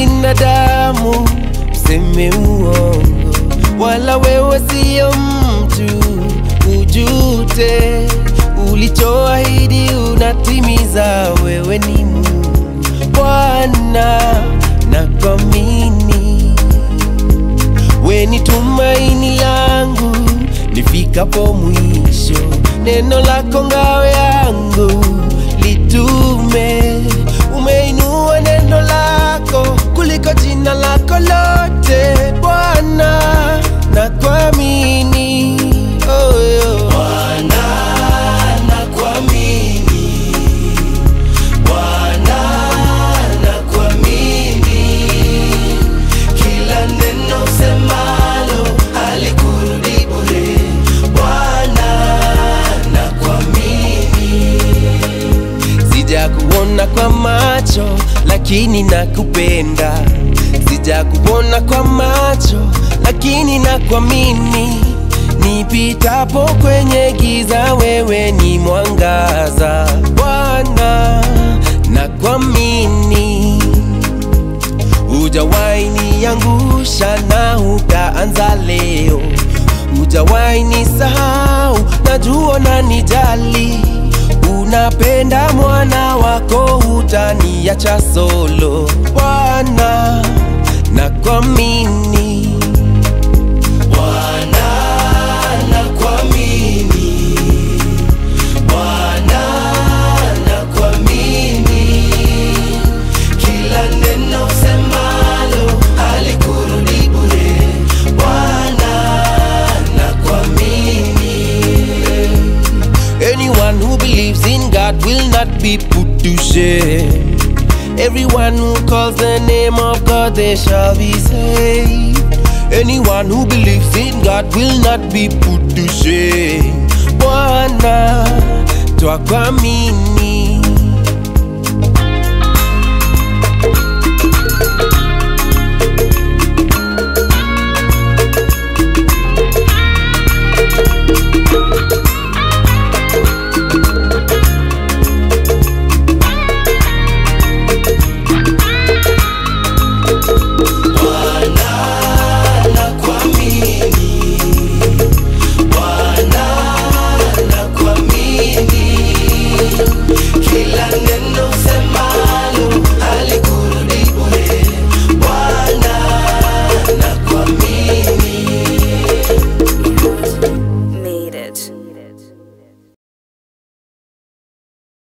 binadamu, mseme uongo, wala wewe siyo mtu ujute. Ulichoahidi unatimiza, wewe ni Mungu. Bwana, nakuamini, we ni tumaini langu nifikapo mwisho, neno lako ngao yangu litume. Sijakuona kwa macho lakini nakupenda, sijakuona kwa macho lakini nakuamini. Nipitapo kwenye giza, wewe ni mwangaza. Bwana, nakuamini Hujawahi niangusha na utaanza leo, hujawahi nisahau, najua unanijali, unapenda mwana wako, hutaniacha solo. Bwana, nakuamini will not be put to shame. Everyone who calls the name of God, they shall be saved. Anyone who believes in God will not be put to shame. Bwana, twakuamini